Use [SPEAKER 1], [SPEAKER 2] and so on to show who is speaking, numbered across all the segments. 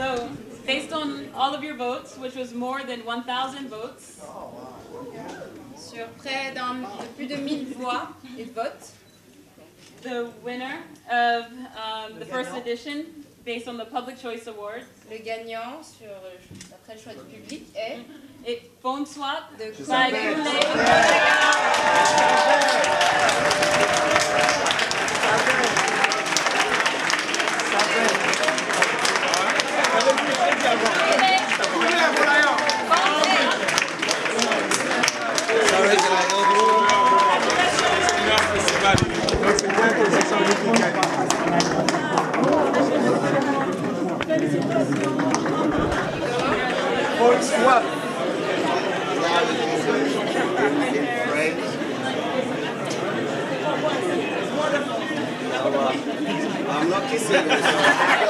[SPEAKER 1] So, based on all of your votes, which was more than 1,000 votes,
[SPEAKER 2] Sur près d'un de plus de 1000 voix et votes,
[SPEAKER 1] the winner of um, the first edition, based on the Public Choice Award,
[SPEAKER 2] le gagnant sur d'après le choix du public est
[SPEAKER 1] it phone swap
[SPEAKER 2] de
[SPEAKER 1] by
[SPEAKER 3] I'm not kissing you.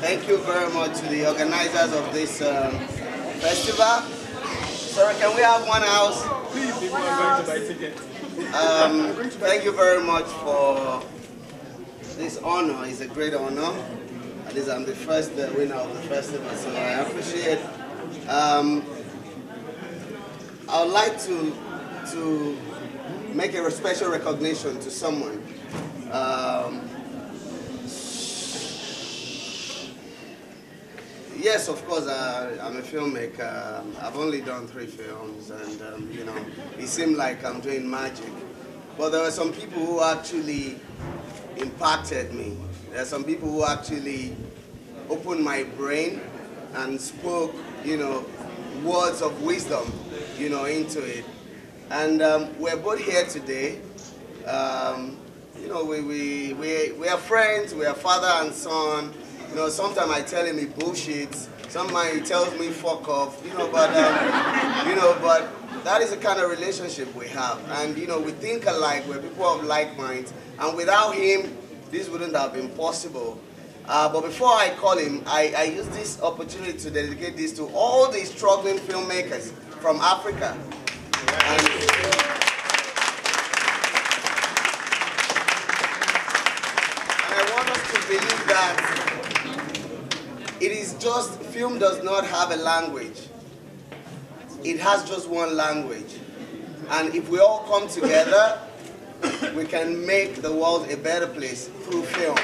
[SPEAKER 3] thank you very much to the organizers of this um, festival. Sorry, can we have one house? Please before everybody ticket. Um, thank you very much for this honor. It's a great honor. At least I'm the first winner of the festival, so I appreciate. Um, I would like to to make a special recognition to someone. Um, Yes, of course. Uh, I'm a filmmaker. I've only done three films, and um, you know, it seemed like I'm doing magic. But there were some people who actually impacted me. There are some people who actually opened my brain and spoke, you know, words of wisdom, you know, into it. And um, we're both here today. Um, you know, we, we, we, we are friends, we are father and son. You know, sometimes I tell him he bullshits, sometimes he tells me fuck off, you know, but, um, you know, but that is the kind of relationship we have. And, you know, we think alike, we're people of like minds. And without him, this wouldn't have been possible. Uh, but before I call him, I, I use this opportunity to dedicate this to all the struggling filmmakers from Africa. And, And I want us to believe that just, film does not have a language. It has just one language. And if we all come together, we can make the world a better place through film.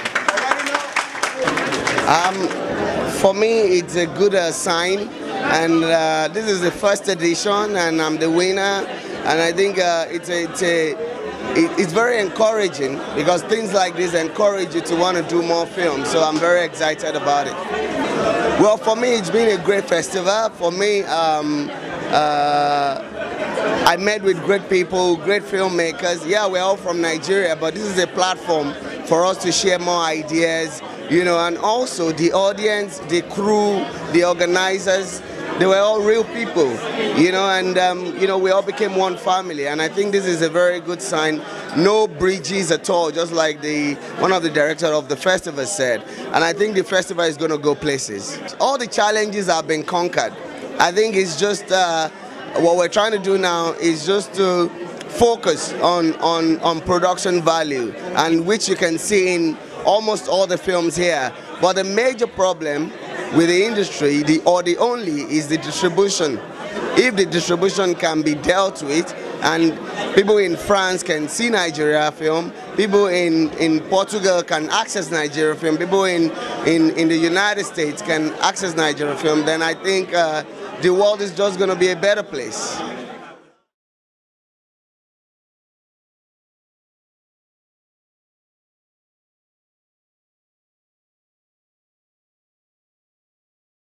[SPEAKER 3] Um, for me, it's a good uh, sign. And uh, this is the first edition, and I'm the winner. And I think uh, it's a, it's a it- it's very encouraging because things like this encourage you to want to do more films. So I'm very excited about it. Well, for me, it's been a great festival. For me, um, uh, I met with great people, great filmmakers. Yeah, we're all from Nigeria, but this is a platform for us to share more ideas, you know, and also the audience, the crew, the organizers. They were all real people, you know, and um, you know we all became one family, and I think this is a very good sign. No bridges at all, just like the one of the director of the festival said, and I think the festival is going to go places. All the challenges have been conquered. I think it's just uh, what we're trying to do now is just to focus on, on, on production value and which you can see in almost all the films here. But the major problem with the industry, the or the only, is the distribution. If the distribution can be dealt with and people in France can see Nigeria film, people in, in Portugal can access Nigeria film, people in, in, in the United States can access Nigeria film, then I think uh, the world is just going to be a better place.